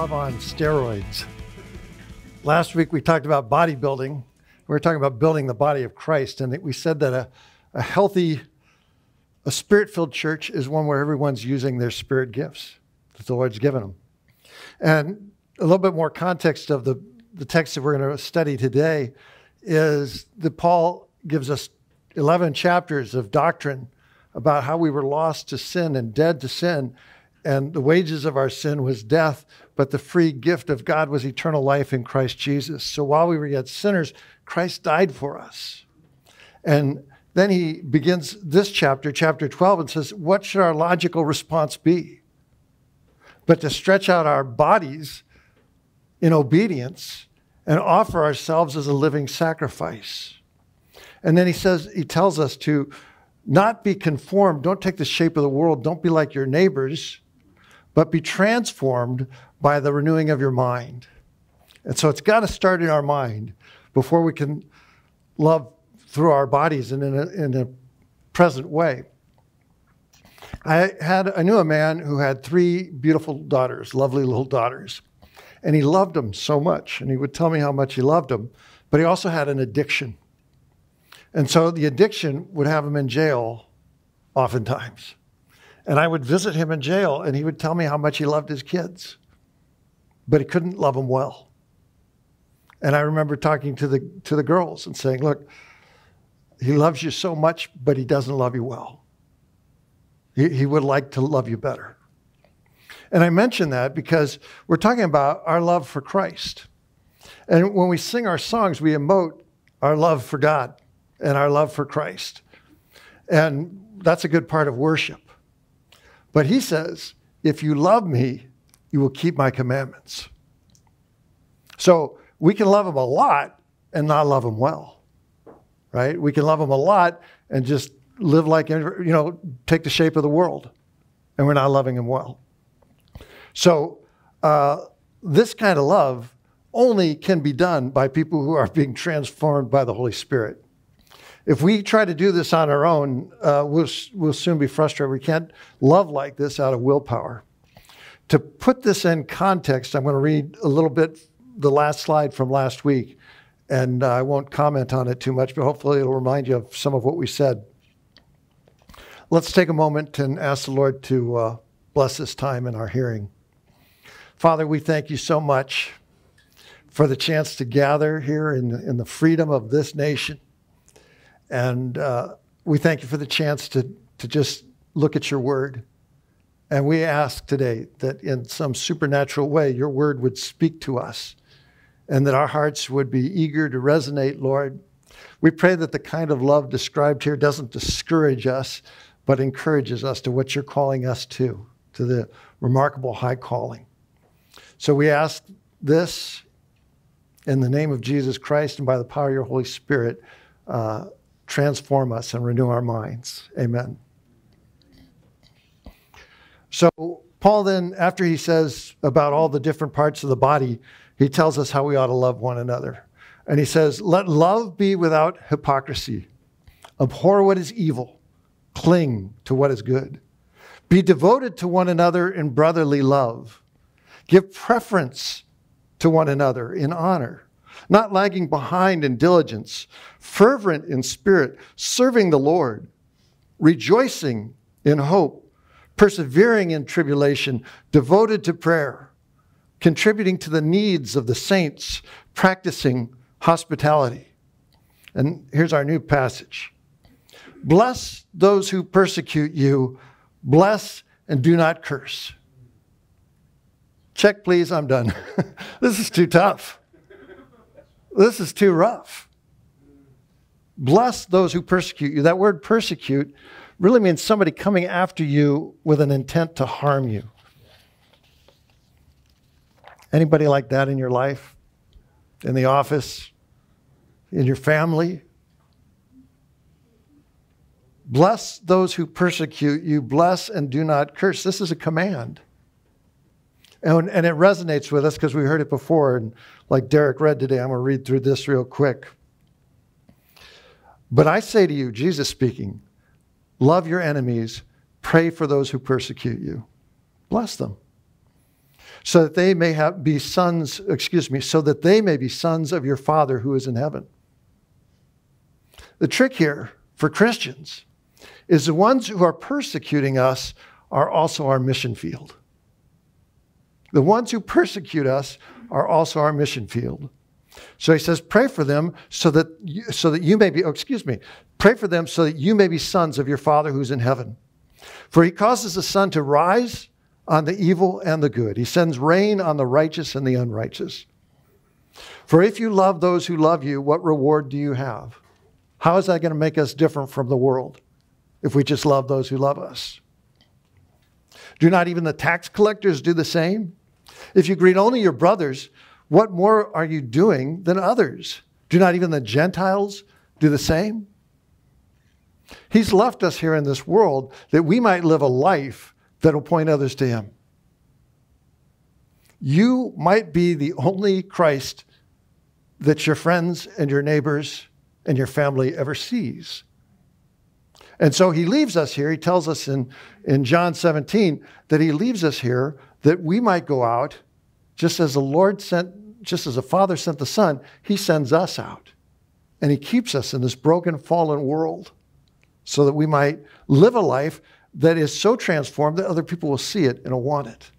love on steroids. Last week we talked about bodybuilding. We were talking about building the body of Christ, and we said that a, a healthy, a spirit filled church is one where everyone's using their spirit gifts that the Lord's given them. And a little bit more context of the, the text that we're going to study today is that Paul gives us 11 chapters of doctrine about how we were lost to sin and dead to sin. And the wages of our sin was death, but the free gift of God was eternal life in Christ Jesus. So while we were yet sinners, Christ died for us. And then he begins this chapter, chapter 12, and says, What should our logical response be? But to stretch out our bodies in obedience and offer ourselves as a living sacrifice. And then he says, he tells us to not be conformed, don't take the shape of the world, don't be like your neighbors, but be transformed by the renewing of your mind. And so it's got to start in our mind before we can love through our bodies and in a, in a present way. I had I knew a man who had three beautiful daughters, lovely little daughters, and he loved them so much, and he would tell me how much he loved them, but he also had an addiction. And so the addiction would have him in jail oftentimes. And I would visit him in jail, and he would tell me how much he loved his kids, but he couldn't love them well. And I remember talking to the, to the girls and saying, Look, he loves you so much, but he doesn't love you well. He, he would like to love you better. And I mention that because we're talking about our love for Christ. And when we sing our songs, we emote our love for God and our love for Christ. And that's a good part of worship. But he says, if you love me, you will keep my commandments. So we can love him a lot and not love him well, right? We can love him a lot and just live like, you know, take the shape of the world, and we're not loving him well. So uh, this kind of love only can be done by people who are being transformed by the Holy Spirit. If we try to do this on our own, uh, we'll, we'll soon be frustrated. We can't love like this out of willpower. To put this in context, I'm going to read a little bit the last slide from last week, and uh, I won't comment on it too much, but hopefully it'll remind you of some of what we said. Let's take a moment and ask the Lord to uh, bless this time in our hearing. Father, we thank you so much for the chance to gather here in, in the freedom of this nation. And uh, we thank you for the chance to, to just look at your word. And we ask today that in some supernatural way, your word would speak to us and that our hearts would be eager to resonate, Lord. We pray that the kind of love described here doesn't discourage us, but encourages us to what you're calling us to, to the remarkable high calling. So we ask this in the name of Jesus Christ and by the power of your Holy Spirit. Uh, transform us and renew our minds. Amen. So, Paul then, after he says about all the different parts of the body, he tells us how we ought to love one another. And he says, Let love be without hypocrisy. Abhor what is evil, cling to what is good. Be devoted to one another in brotherly love. Give preference to one another in honor not lagging behind in diligence, fervent in spirit, serving the Lord, rejoicing in hope, persevering in tribulation, devoted to prayer, contributing to the needs of the saints, practicing hospitality. And here's our new passage Bless those who persecute you, bless and do not curse. Check, please, I'm done. this is too tough. This is too rough. Bless those who persecute you. That word persecute really means somebody coming after you with an intent to harm you. Anybody like that in your life? In the office? In your family? Bless those who persecute you. Bless and do not curse. This is a command. And, and it resonates with us because we heard it before. And like Derek read today, I'm going to read through this real quick. But I say to you, Jesus speaking, love your enemies, pray for those who persecute you, bless them. so that they may have, be sons, excuse me, so that they may be sons of your Father who is in heaven. The trick here for Christians is the ones who are persecuting us are also our mission field. The ones who persecute us are also our mission field. So he says, pray for them so that you, so that you may be, oh, excuse me, pray for them so that you may be sons of your Father who's in heaven. For he causes the sun to rise on the evil and the good. He sends rain on the righteous and the unrighteous. For if you love those who love you, what reward do you have? How is that going to make us different from the world if we just love those who love us? Do not even the tax collectors do the same? If you greet only your brothers, what more are you doing than others? Do not even the Gentiles do the same? He's left us here in this world that we might live a life that will point others to Him. You might be the only Christ that your friends and your neighbors and your family ever sees. And so he leaves us here. He tells us in, in John 17 that he leaves us here that we might go out just as the Lord sent, just as the Father sent the Son, he sends us out. And he keeps us in this broken, fallen world so that we might live a life that is so transformed that other people will see it and will want it.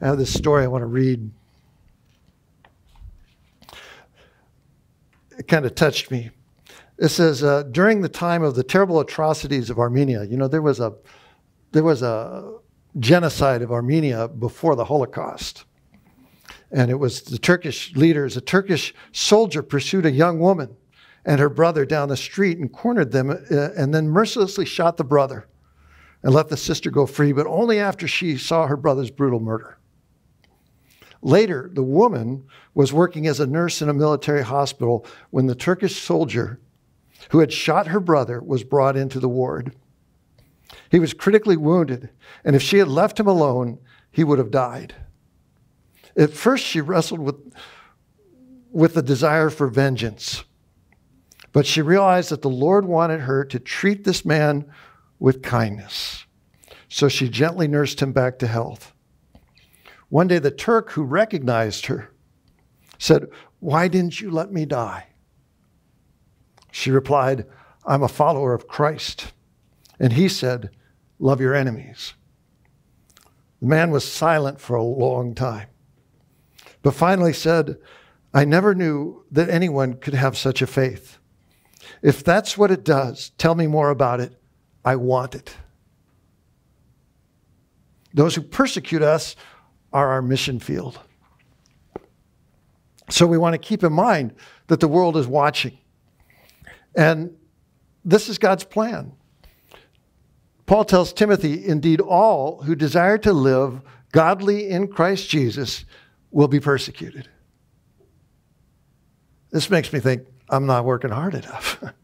I have this story I want to read. It kind of touched me. It says uh, during the time of the terrible atrocities of Armenia, you know, there was a there was a genocide of Armenia before the Holocaust. And it was the Turkish leaders, a Turkish soldier pursued a young woman and her brother down the street and cornered them uh, and then mercilessly shot the brother and let the sister go free, but only after she saw her brother's brutal murder. Later, the woman was working as a nurse in a military hospital when the Turkish soldier who had shot her brother was brought into the ward. He was critically wounded, and if she had left him alone, he would have died. At first, she wrestled with, with the desire for vengeance, but she realized that the Lord wanted her to treat this man with kindness. So she gently nursed him back to health. One day, the Turk who recognized her said, Why didn't you let me die? She replied, I'm a follower of Christ. And he said, Love your enemies. The man was silent for a long time, but finally said, I never knew that anyone could have such a faith. If that's what it does, tell me more about it. I want it. Those who persecute us are our mission field. So we want to keep in mind that the world is watching. And this is God's plan. Paul tells Timothy, indeed, all who desire to live godly in Christ Jesus will be persecuted. This makes me think I'm not working hard enough.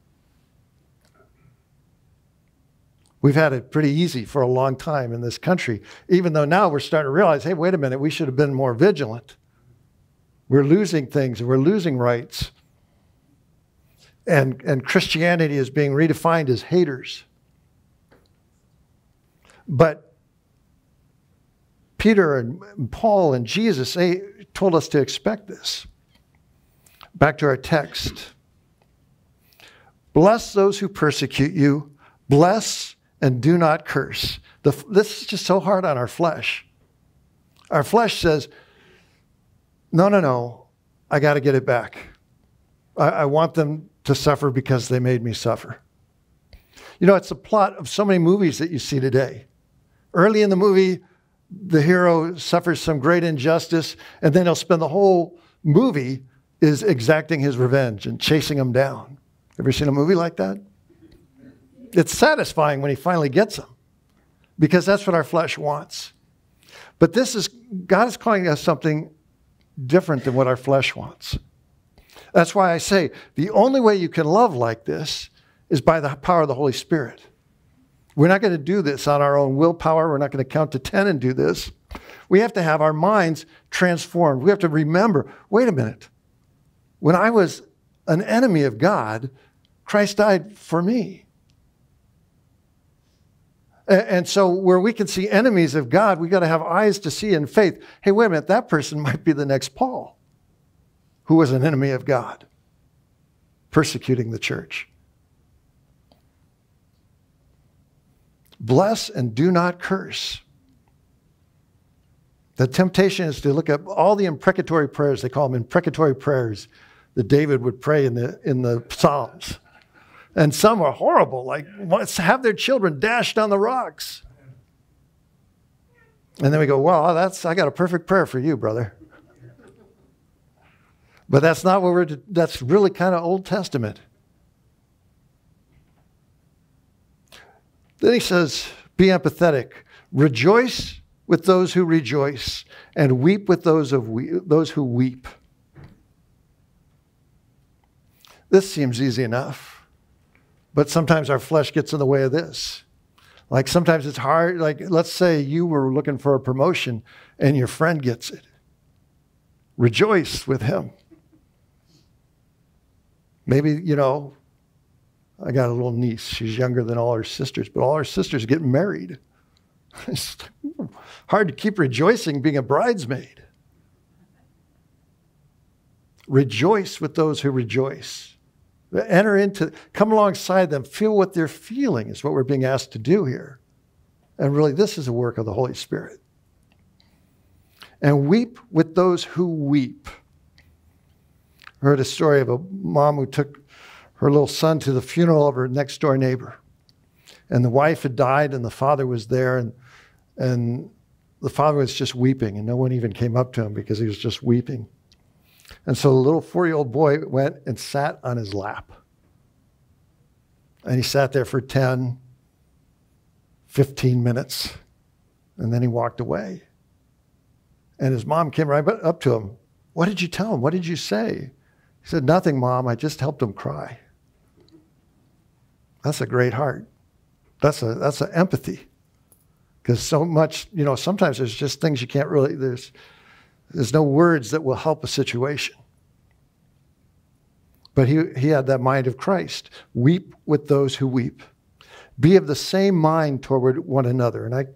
We've had it pretty easy for a long time in this country, even though now we're starting to realize hey, wait a minute, we should have been more vigilant. We're losing things, we're losing rights. And, and Christianity is being redefined as haters. But Peter and Paul and Jesus, they told us to expect this. Back to our text. Bless those who persecute you, bless and do not curse. The, this is just so hard on our flesh. Our flesh says, no, no, no, I got to get it back. I, I want them to suffer because they made me suffer. You know, it's the plot of so many movies that you see today. Early in the movie, the hero suffers some great injustice, and then he'll spend the whole movie is exacting his revenge and chasing him down. Ever seen a movie like that? It's satisfying when he finally gets him because that's what our flesh wants. But this is, God is calling us something different than what our flesh wants. That's why I say the only way you can love like this is by the power of the Holy Spirit. We're not going to do this on our own willpower. We're not going to count to 10 and do this. We have to have our minds transformed. We have to remember wait a minute. When I was an enemy of God, Christ died for me. And so, where we can see enemies of God, we got to have eyes to see in faith. Hey, wait a minute, that person might be the next Paul, who was an enemy of God, persecuting the church. Bless and do not curse. The temptation is to look at all the imprecatory prayers, they call them imprecatory prayers, that David would pray in the, in the Psalms. And some are horrible, like have their children dashed on the rocks. And then we go, well, that's I got a perfect prayer for you, brother. But that's not what we're that's really kind of Old Testament. Then he says, be empathetic. Rejoice with those who rejoice, and weep with those, of we, those who weep. This seems easy enough, but sometimes our flesh gets in the way of this. Like sometimes it's hard. Like, let's say you were looking for a promotion and your friend gets it. Rejoice with him. Maybe, you know, I got a little niece. She's younger than all her sisters, but all her sisters get married. It's hard to keep rejoicing being a bridesmaid. Rejoice with those who rejoice. Enter into, come alongside them, feel what they're feeling, is what we're being asked to do here. And really, this is a work of the Holy Spirit. And weep with those who weep. I heard a story of a mom who took her little son to the funeral of her next door neighbor. And the wife had died, and the father was there, and, and the father was just weeping, and no one even came up to him because he was just weeping. And so the little four year old boy went and sat on his lap. And he sat there for 10, 15 minutes, and then he walked away. And his mom came right up to him. What did you tell him? What did you say? He said, Nothing, mom. I just helped him cry. That's a great heart. That's a that's an empathy. Because so much, you know, sometimes there's just things you can't really there's there's no words that will help a situation. But he, he had that mind of Christ. Weep with those who weep. Be of the same mind toward one another. And I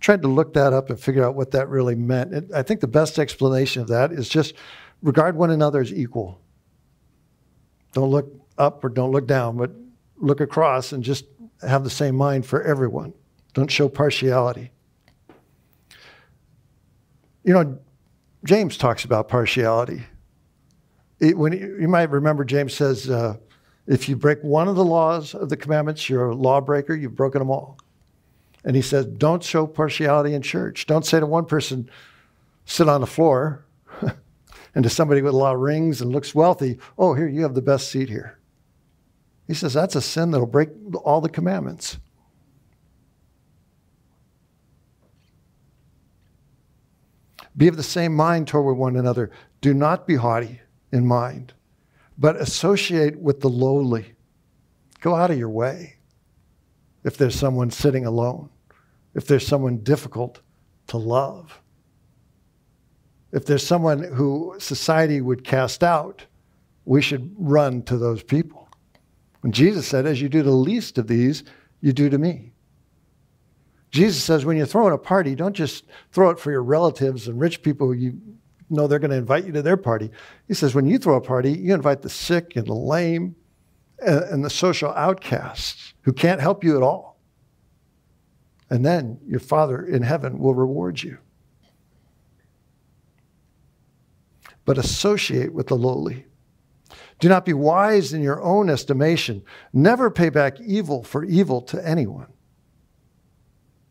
tried to look that up and figure out what that really meant. And I think the best explanation of that is just regard one another as equal. Don't look up or don't look down, but look across and just have the same mind for everyone. Don't show partiality. You know, James talks about partiality. It, when you might remember, James says, uh, if you break one of the laws of the commandments, you're a lawbreaker. You've broken them all. And he says, don't show partiality in church. Don't say to one person, sit on the floor, and to somebody with a lot of rings and looks wealthy, oh, here, you have the best seat here. He says that's a sin that'll break all the commandments. Be of the same mind toward one another. Do not be haughty in mind, but associate with the lowly. Go out of your way if there's someone sitting alone, if there's someone difficult to love, if there's someone who society would cast out, we should run to those people. When Jesus said, As you do the least of these, you do to me. Jesus says, when you're throwing a party, don't just throw it for your relatives and rich people you know they're going to invite you to their party. He says, when you throw a party, you invite the sick and the lame and, the social outcasts who can't help you at all. And then your Father in heaven will reward you. But associate with the lowly. Do not be wise in your own estimation. Never pay back evil for evil to anyone.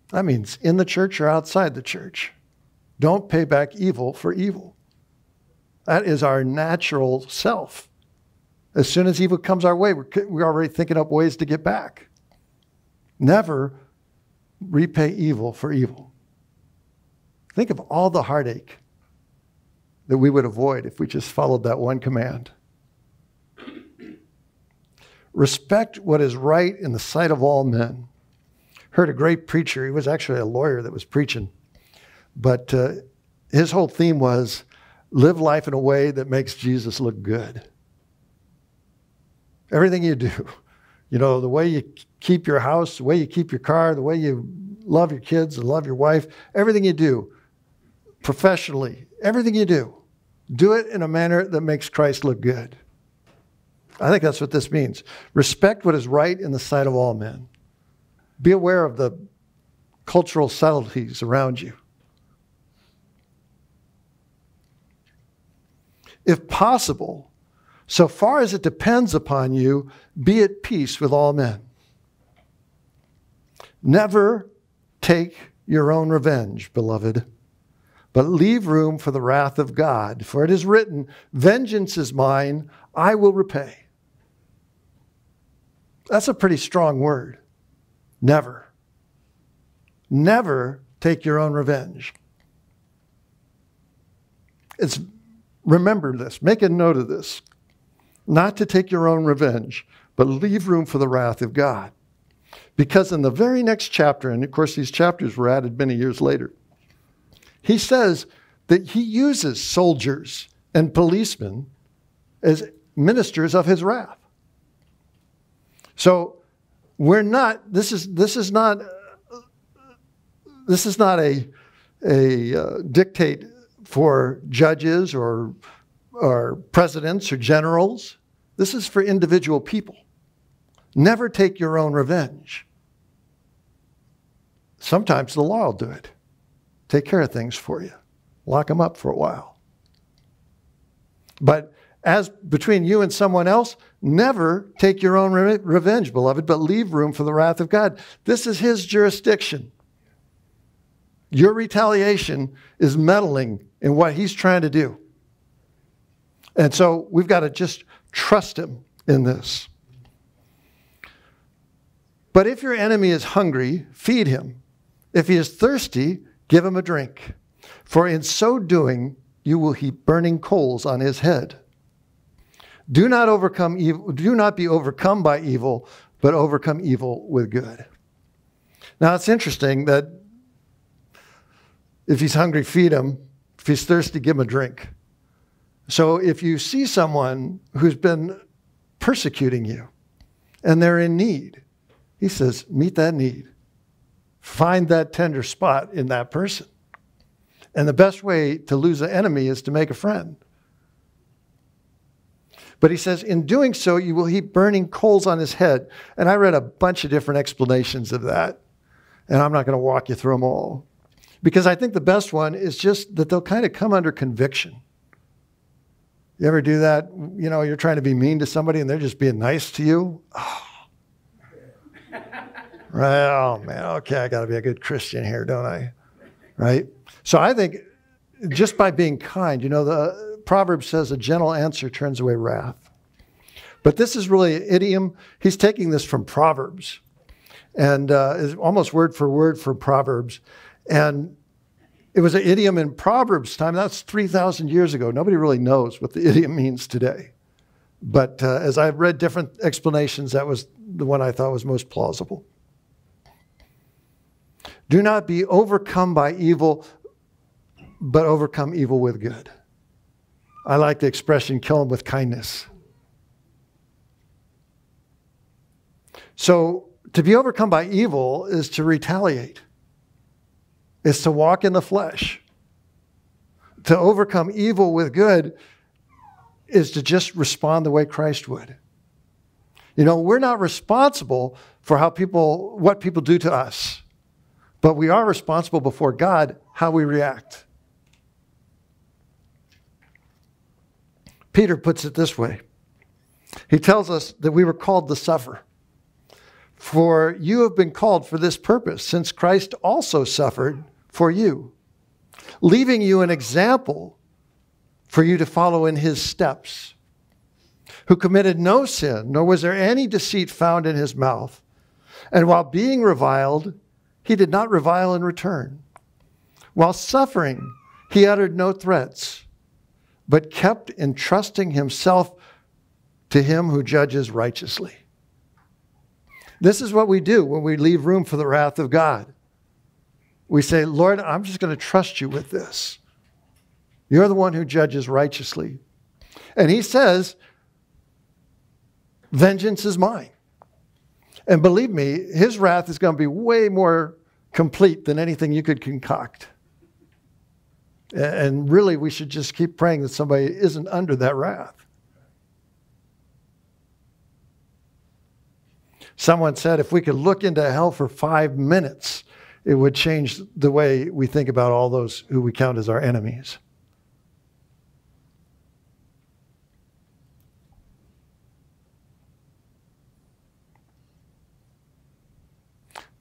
That means in the church or outside the church. Don't pay back evil for evil. That is our natural self. As soon as evil comes our way, we're, already thinking up ways to get back. Never repay evil for evil. Think of all the heartache that we would avoid if we just followed that one command. Respect what is right in the sight of all men. Heard a great preacher, he was actually a lawyer that was preaching, but uh, his whole theme was live life in a way that makes Jesus look good. Everything you do, you know, the way you keep your house, the way you keep your car, the way you love your kids and love your wife, everything you do professionally, everything you do, do it in a manner that makes Christ look good. I think that's what this means. Respect what is right in the sight of all men. Be aware of the cultural subtleties around you. If possible, so far as it depends upon you, be at peace with all men. Never take your own revenge, beloved, but leave room for the wrath of God. For it is written, Vengeance is mine, I will repay. That's a pretty strong word. Never. Never take your own revenge. It's remember this, make a note of this. Not to take your own revenge, but leave room for the wrath of God. Because in the very next chapter, and of course these chapters were added many years later, he says that he uses soldiers and policemen as ministers of his wrath. So we're not, this is, this is not, this is not a, a uh, dictate for judges or, or presidents or generals. This is for individual people. Never take your own revenge. Sometimes the law will do it. Take care of things for you. Lock them up for a while. But as between you and someone else, never take your own re- revenge, beloved, but leave room for the wrath of God. This is his jurisdiction. Your retaliation is meddling in what he's trying to do. And so we've got to just trust him in this. But if your enemy is hungry, feed him. If he is thirsty, give him a drink. For in so doing, you will heap burning coals on his head. Do not overcome evil, do not be overcome by evil, but overcome evil with good. Now it's interesting that if he's hungry, feed him. If he's thirsty, give him a drink. So if you see someone who's been persecuting you and they're in need, he says, meet that need. Find that tender spot in that person. And the best way to lose an enemy is to make a friend. But he says, in doing so, you will heap burning coals on his head. And I read a bunch of different explanations of that. And I'm not going to walk you through them all. Because I think the best one is just that they'll kind of come under conviction. You ever do that? You know, you're trying to be mean to somebody and they're just being nice to you. Oh, Right? Oh, man, okay, I got to be a good Christian here, don't I? Right? So I think just by being kind, you know, the proverb says a gentle answer turns away wrath. But this is really an idiom. He's taking this from Proverbs and uh, is almost word for word from Proverbs. And it was an idiom in Proverbs time. That's 3,000 years ago. Nobody really knows what the idiom means today. But uh, as I've read different explanations, that was the one I thought was most plausible. Do not be overcome by evil, but overcome evil with good. I like the expression kill them with kindness. So, to be overcome by evil is to retaliate, is to walk in the flesh. To overcome evil with good is to just respond the way Christ would. You know, we're not responsible for how people, what people do to us. But we are responsible before God how we react. Peter puts it this way He tells us that we were called to suffer. For you have been called for this purpose, since Christ also suffered for you, leaving you an example for you to follow in his steps, who committed no sin, nor was there any deceit found in his mouth. And while being reviled, he did not revile in return. While suffering, he uttered no threats, but kept entrusting himself to him who judges righteously. This is what we do when we leave room for the wrath of God. We say, Lord, I'm just going to trust you with this. You're the one who judges righteously. And he says, Vengeance is mine. And believe me, his wrath is going to be way more complete than anything you could concoct. And really, we should just keep praying that somebody isn't under that wrath. Someone said if we could look into hell for five minutes, it would change the way we think about all those who we count as our enemies.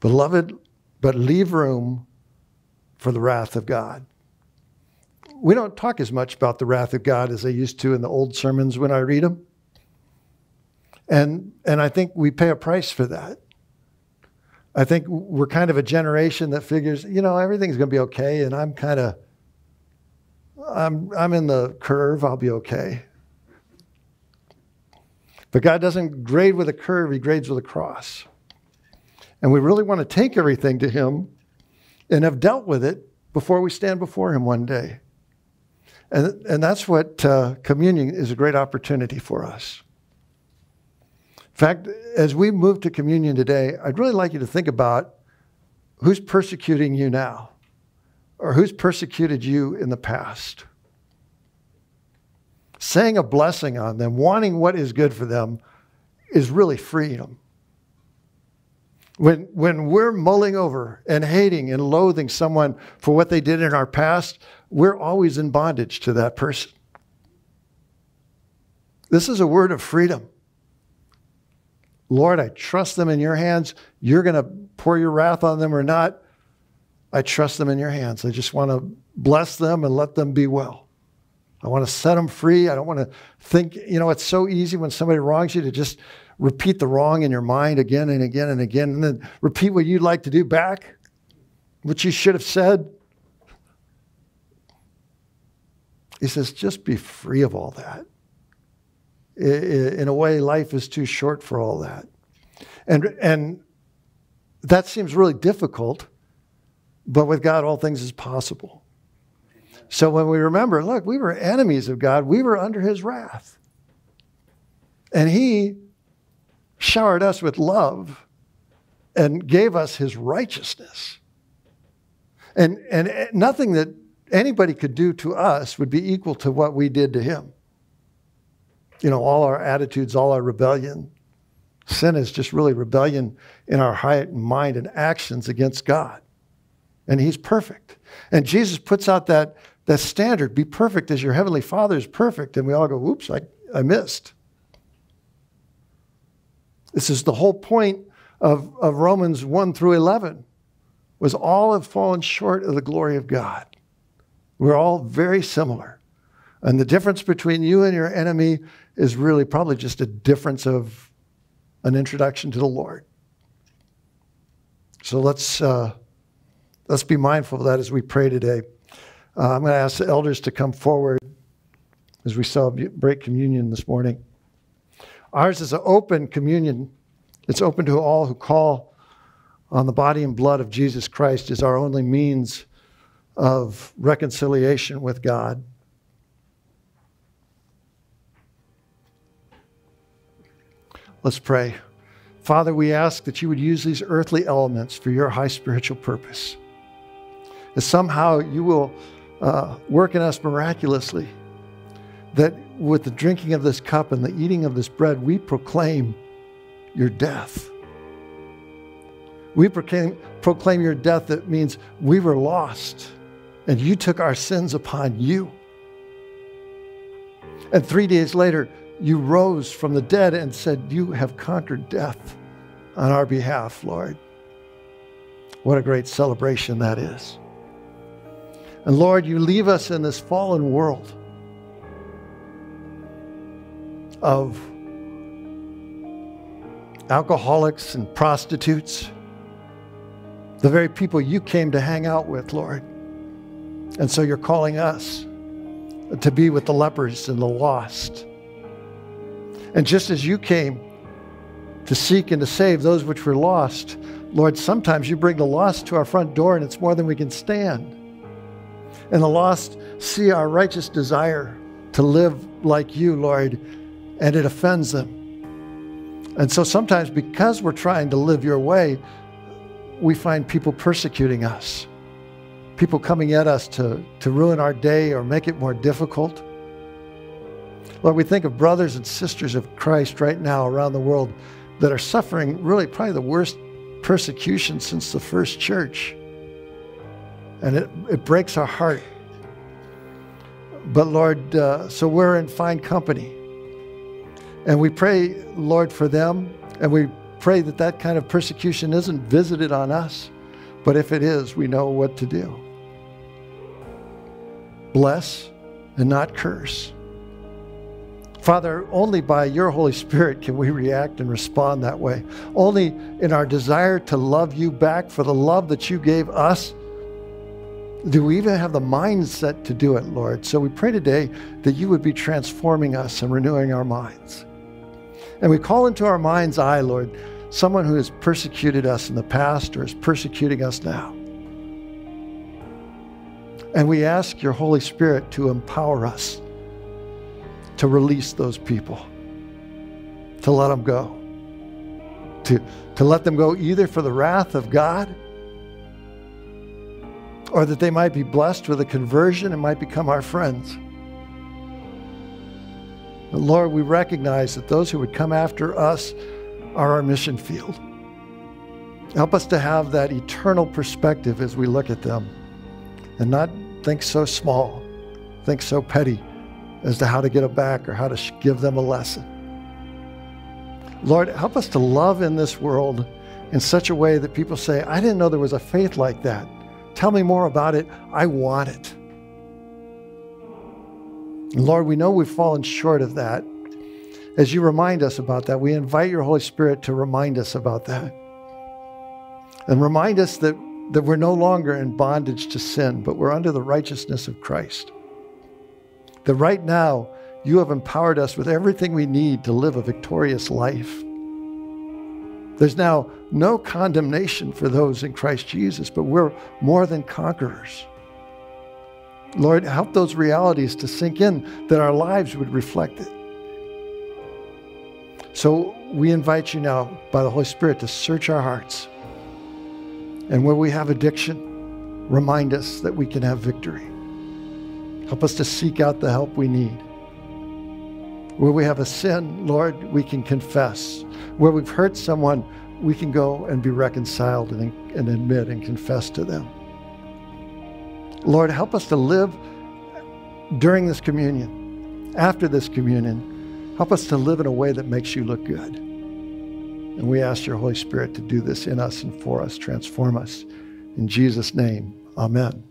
Beloved, but leave room for the wrath of God. We don't talk as much about the wrath of God as I used to in the old sermons when I read them. And, and I think we pay a price for that. I think we're kind of a generation that figures, you know, everything's going to be okay, and I'm kind of, I'm, I'm in the curve, I'll be okay. But God doesn't grade with a curve, He grades with a cross. And we really want to take everything to Him and have dealt with it before we stand before Him one day. And, and that's what uh, communion is a great opportunity for us. In fact, as we move to communion today, I'd really like you to think about who's persecuting you now or who's persecuted you in the past. Saying a blessing on them, wanting what is good for them, is really freedom. When, when we're mulling over and hating and loathing someone for what they did in our past, we're always in bondage to that person. This is a word of freedom. Lord, I trust them in your hands. You're going to pour your wrath on them or not. I trust them in your hands. I just want to bless them and let them be well. I want to set them free. I don't want to think, you know, it's so easy when somebody wrongs you to just repeat the wrong in your mind again and again and again, and then repeat what you'd like to do back, what you should have said. He says, just be free of all that. In a way, life is too short for all that. And, and that seems really difficult, but with God, all things is possible. So when we remember, look, we were enemies of God, we were under his wrath. And he showered us with love and gave us his righteousness. And, and nothing that anybody could do to us would be equal to what we did to him. You know, all our attitudes, all our rebellion. Sin is just really rebellion in our heart and mind and actions against God. And he's perfect. And Jesus puts out that, that standard be perfect as your heavenly Father is perfect. And we all go, whoops, I, I missed. This is the whole point of, of Romans 1 through 11 was all have fallen short of the glory of God. We're all very similar. And the difference between you and your enemy is really probably just a difference of an introduction to the Lord. So let's, uh, let's be mindful of that as we pray today. Uh, I'm going to ask the elders to come forward as we celebrate break communion this morning. Ours is an open communion. It's open to all who call on the body and blood of Jesus Christ as our only means of reconciliation with God. Let's pray. Father, we ask that you would use these earthly elements for your high spiritual purpose. That somehow you will uh, work in us miraculously that with the drinking of this cup and the eating of this bread, we proclaim your death. We proclaim, proclaim your death that means we were lost and you took our sins upon you. And three days later, you rose from the dead and said, You have conquered death on our behalf, Lord. What a great celebration that is. And Lord, you leave us in this fallen world of alcoholics and prostitutes, the very people you came to hang out with, Lord. And so you're calling us to be with the lepers and the lost. And just as you came to seek and to save those which were lost, Lord, sometimes you bring the lost to our front door and it's more than we can stand. And the lost see our righteous desire to live like you, Lord, and it offends them. And so sometimes, because we're trying to live your way, we find people persecuting us, people coming at us to, to ruin our day or make it more difficult. Lord, we think of brothers and sisters of Christ right now around the world that are suffering really probably the worst persecution since the first church. And it, it breaks our heart. But Lord, uh, so we're in fine company. And we pray, Lord, for them. And we pray that that kind of persecution isn't visited on us. But if it is, we know what to do. Bless and not curse. Father, only by your Holy Spirit can we react and respond that way. Only in our desire to love you back for the love that you gave us do we even have the mindset to do it, Lord. So we pray today that you would be transforming us and renewing our minds. And we call into our mind's eye, Lord, someone who has persecuted us in the past or is persecuting us now. And we ask your Holy Spirit to empower us to release those people, to let them go, to, to let them go either for the wrath of God or that they might be blessed with a conversion and might become our friends. But Lord, we recognize that those who would come after us are our mission field. Help us to have that eternal perspective as we look at them and not think so small, think so petty as to how to get it back or how to give them a lesson. Lord, help us to love in this world in such a way that people say, I didn't know there was a faith like that. Tell me more about it. I want it. Lord, we know we've fallen short of that. As you remind us about that, we invite your Holy Spirit to remind us about that. And remind us that, that we're no longer in bondage to sin, but we're under the righteousness of Christ. That right now, you have empowered us with everything we need to live a victorious life. There's now no condemnation for those in Christ Jesus, but we're more than conquerors. Lord, help those realities to sink in that our lives would reflect it. So we invite you now, by the Holy Spirit, to search our hearts. And where we have addiction, remind us that we can have victory. Help us to seek out the help we need. Where we have a sin, Lord, we can confess. Where we've hurt someone, we can go and be reconciled and, and admit and confess to them. Lord, help us to live during this communion, after this communion. Help us to live in a way that makes you look good. And we ask your Holy Spirit to do this in us and for us, transform us. In Jesus' name, amen.